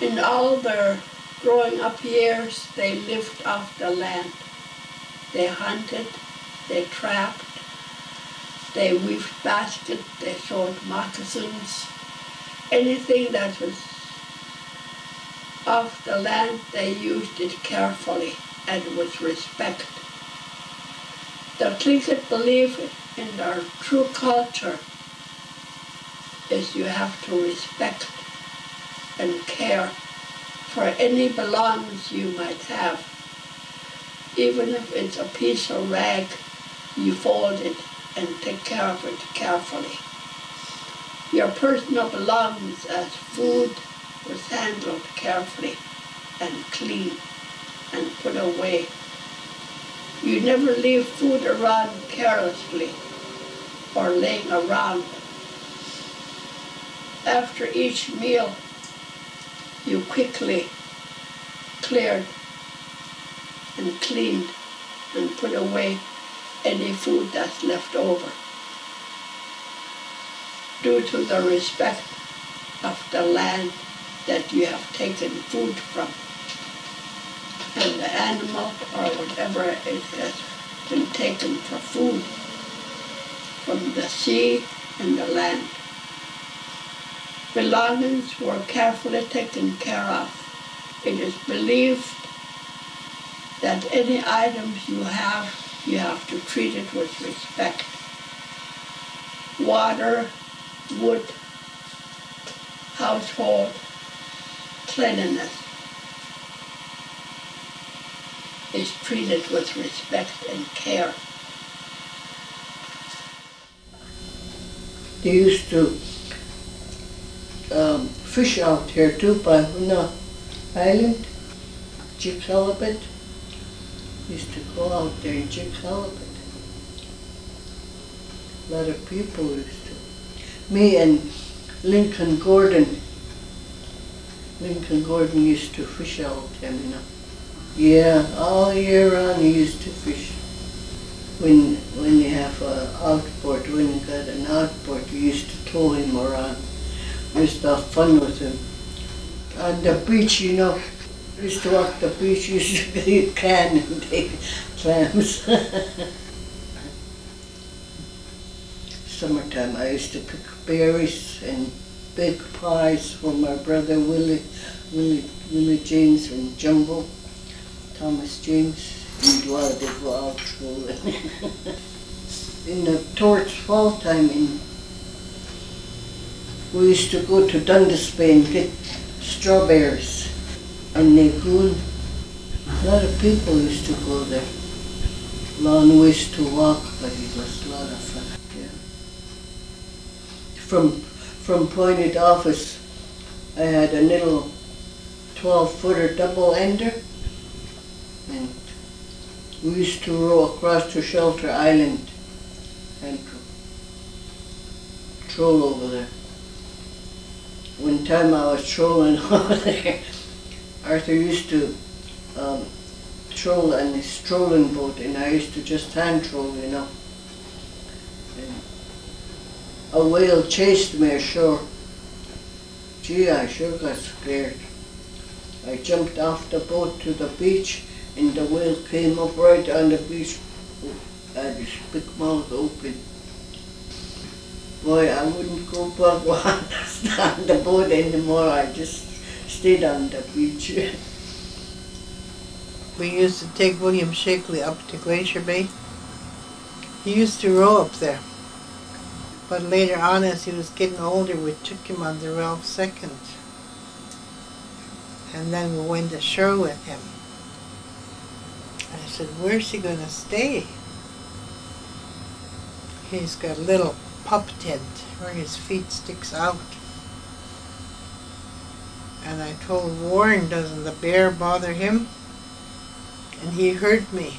In all their growing up years, they lived off the land. They hunted, they trapped, they weaved baskets, they sewed moccasins, anything that was off the land, they used it carefully and with respect. The Tlingit belief in their true culture is you have to respect and care for any belongings you might have. Even if it's a piece of rag, you fold it and take care of it carefully. Your personal belongings as food was handled carefully and clean and put away. You never leave food around carelessly or laying around. After each meal, you quickly cleared and cleaned and put away any food that's left over. Due to the respect of the land that you have taken food from and the animal or whatever it has been taken for food from the sea and the land. Belongings were carefully taken care of. It is believed that any items you have, you have to treat it with respect. Water, wood, household, cleanliness is treated with respect and care. They used to um, fish out here too by Huna Island, jig halibut. Used to go out there and jig halibut. A lot of people used to. Me and Lincoln Gordon Lincoln Gordon used to fish all the time, you know. Yeah, all year round he used to fish. When when you have an outboard, when you got an outboard, you used to tow him around. Have fun with him. On the beach, you know, used to walk the beach, used to can and take clams. Summertime, I used to pick berries and big pies for my brother Willie, Willie, Willie James and Jumbo, Thomas James, and while they go out In the towards fall time, in, we used to go to Dundas Bay and get strawberries and Nagoon. A lot of people used to go there. Long ways to walk, but it was a lot of fun. Yeah. From from Point Adolphus, I had a little 12 footer double ender and we used to row across to Shelter Island and troll over there. One time I was trolling over there, Arthur used to um, troll on his trolling boat and I used to just hand troll, you know a whale chased me ashore. Gee, I sure got scared. I jumped off the boat to the beach and the whale came up right on the beach. had his big mouth open. Boy, I wouldn't go back on the boat anymore. I just stayed on the beach. we used to take William Shakely up to Glacier Bay. He used to row up there. But later on, as he was getting older, we took him on the Ralph Second. And then we went ashore with him. I said, where's he going to stay? He's got a little pup tent where his feet sticks out. And I told Warren, doesn't the bear bother him? And he heard me.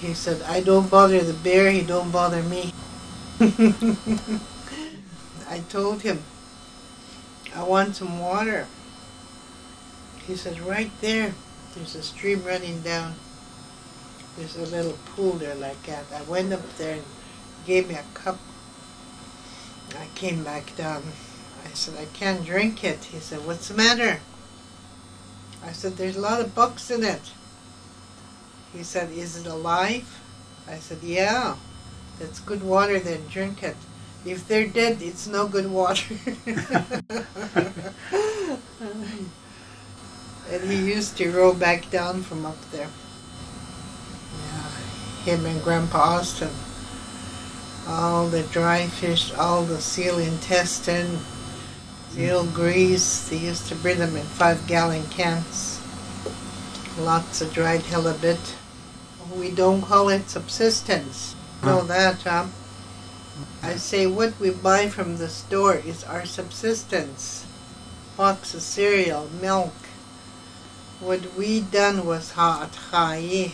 He said, I don't bother the bear, he don't bother me. I told him, I want some water. He said, right there, there's a stream running down. There's a little pool there like that. I went up there and gave me a cup. I came back down. I said, I can't drink it. He said, What's the matter? I said, There's a lot of bugs in it. He said, Is it alive? I said, Yeah. That's good water, then drink it. If they're dead, it's no good water. and he used to roll back down from up there. Yeah, him and Grandpa Austin. All the dry fish, all the seal intestine, seal mm. grease. They used to bring them in five gallon cans. Lots of dried halibut. We don't call it subsistence. Know that, huh? I say what we buy from the store is our subsistence. Box of cereal, milk. What we done was ha'at chayi.